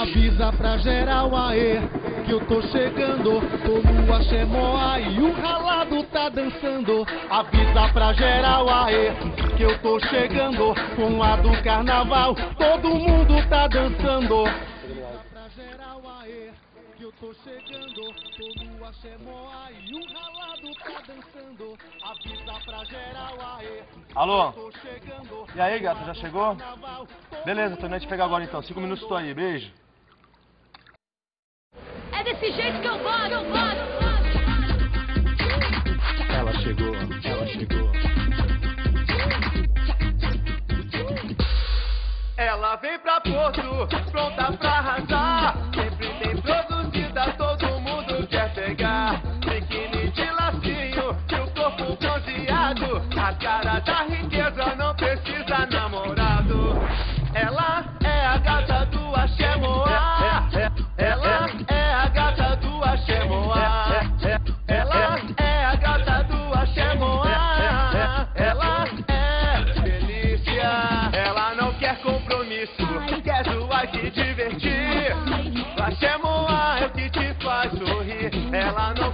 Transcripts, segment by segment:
Avisa pra geral aê, que eu tô chegando. Tô no Axemoa e o ralado tá dançando. Avisa pra geral aê, que eu tô chegando. Com a do carnaval, todo mundo tá dançando. Avisa pra geral aê, que eu tô chegando. Tô no Axemoa e o ralado tá dançando. Avisa pra geral aê. Alô? E aí, gata, já chegou? Beleza, tô indo te pegar agora então. Cinco minutos tô aí, beijo. Desse jeito que eu gosto, eu gosto. Ela chegou, ela chegou. Ela vem pra Porto, pronta pra arrasar. Sempre bem produzida, todo mundo quer pegar. Biquíni de lacinho e o corpo bronzeado. A cara da riqueza não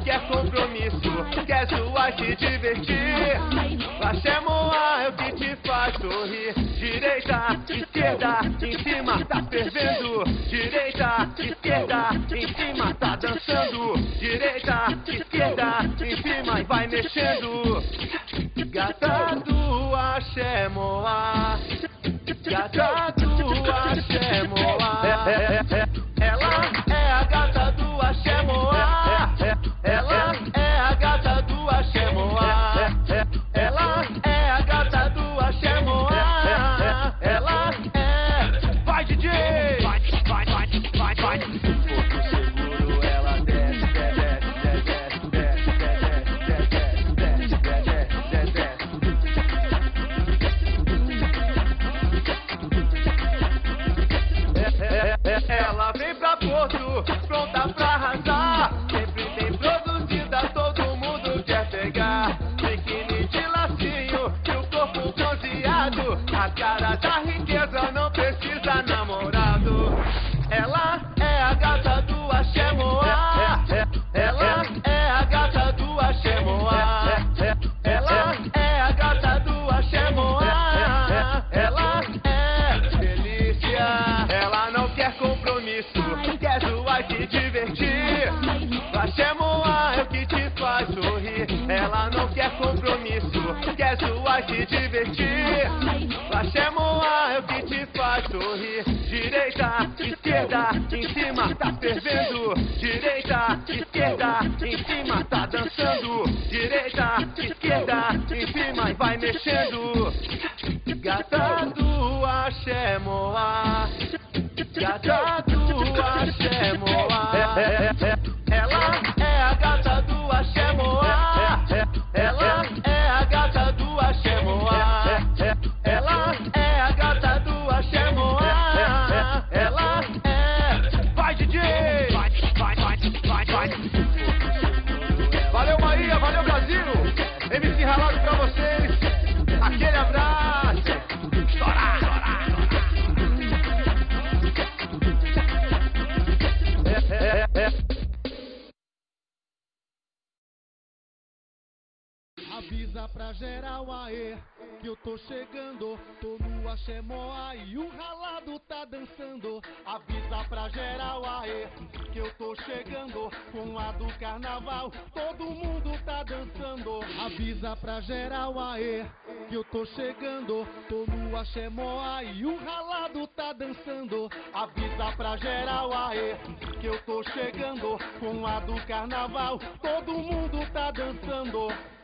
quer compromisso, quer zoar e se divertir. Axemoa é o que te faz sorrir. Direita, esquerda, em cima tá fervendo. Direita, esquerda, em cima tá dançando. Direita, esquerda, em cima e vai mexendo. Gata do Axemoa. Gata do Axemoa. Ela pronta Axemoa é o que te faz sorrir. Ela não quer compromisso, quer zoar se divertir. Axemoa é o que te faz sorrir. Direita, esquerda, em cima tá fervendo. Direita, esquerda, em cima tá dançando. Direita, esquerda, em cima e vai mexendo. Gata do Axemoa. Gata do Axemoa. Ela MC Ralado pra vocês. Aquele abraço. Avisa pra geral aê, que eu tô chegando. Tô no Axemoa e o ralado tá dançando. Avisa pra geral aê, que eu tô chegando. Com a do carnaval, todo mundo tá dançando. Avisa pra geral aê, que eu tô chegando. Tô no Axemoa e o ralado tá dançando. Avisa pra geral aê, que eu tô chegando. Com a do carnaval, todo mundo tá dançando.